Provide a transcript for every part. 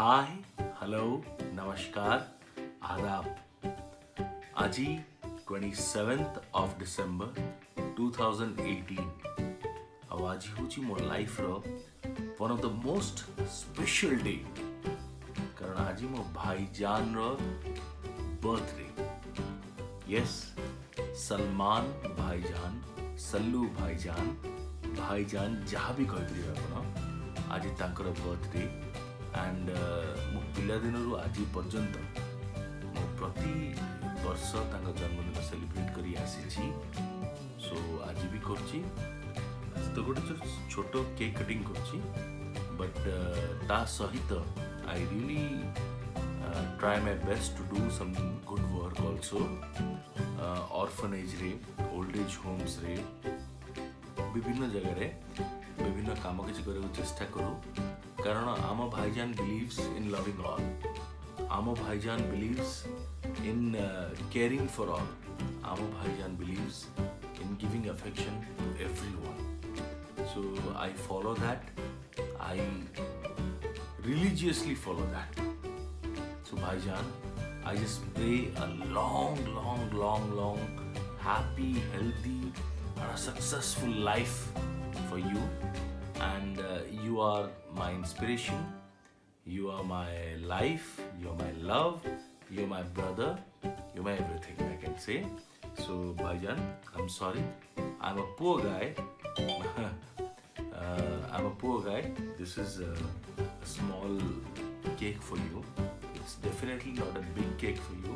Hi hello नमस्कार, आदाब। आज ट्वेंटी सेवेन्थ ऑफ़ डिसेंबर 2018 अब आज हूँ मो life row one of the most special day कारण आज मो भाईजान रो बर्थडे यस सलमान भाईजान, सल्लू भाईजान भाईजान जहाँ भी कहते हैं आज बर्थडे ଆଣ୍ଡ ମୋ ପିଲାଦିନରୁ ଆଜି ପର୍ଯ୍ୟନ୍ତ ମୁଁ ପ୍ରତି ବର୍ଷ ତାଙ୍କ ଜନ୍ମଦିନ ସେଲିବ୍ରେଟ୍ କରି ଆସିଛି ସୋ ଆଜି ବି କରୁଛି ଆଜି ତ ଗୋଟେ ଛୋ- ଛୋଟ କେକ୍ କଟିଂ କରୁଛି ବଟ୍ ତା ସହିତ I really try my best to do some good work also ଅର୍ଫନେଜ୍ରେ old age ହୋମ୍ସରେ ବିଭିନ୍ନ ଜାଗାରେ ବିଭିନ୍ନ କାମ କିଛି କରିବାକୁ ଚେଷ୍ଟା କରୁ কারণ আমার ভাইজান বিলিভস ইন লাভিং অল আমার Bhaijaan believes in caring for all আমার Bhaijaan believes in giving affection to everyone. So I follow that. I religiously follow that. So Bhaijan, I just pray a long, long, long, long, happy, healthy, or a successful life for you and uh, you are my inspiration. You are my life. You're my love. You're my brother. You're my everything i can say. So bhajan i'm sorry. I'm a poor guy. Uh, i'm a poor guy. This is a, a small cake for you. It's definitely not a big cake for you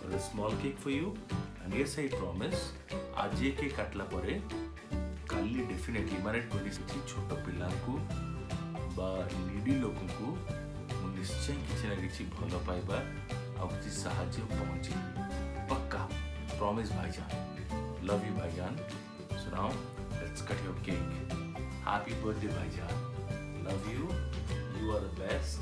but a small cake for you. And yes i promise. আজকে কাটলা পরে kali definitely মানে twenty sixty ছোটো ବା needy ଲୋକଙ୍କୁ ମୁଁ ନିଶ୍ଚୟ କିଛି ନା କିଛି ଭଲ ପାଇବା ଆଉ କିଛି ସାହାଯ୍ୟ ପହଞ୍ଚେଇବି ପକ୍କା promise Bhaijaan love you Bhaijaan So now let's cut your cake. Happy birthday, Bhaijan. Love you. You are the best,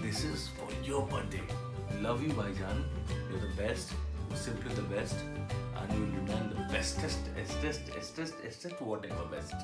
This is for your birthday. Love you, Bhaijan. You're the best. You're simply the best. And you will remain the bestest, bestest, bestest, bestest, whatever best.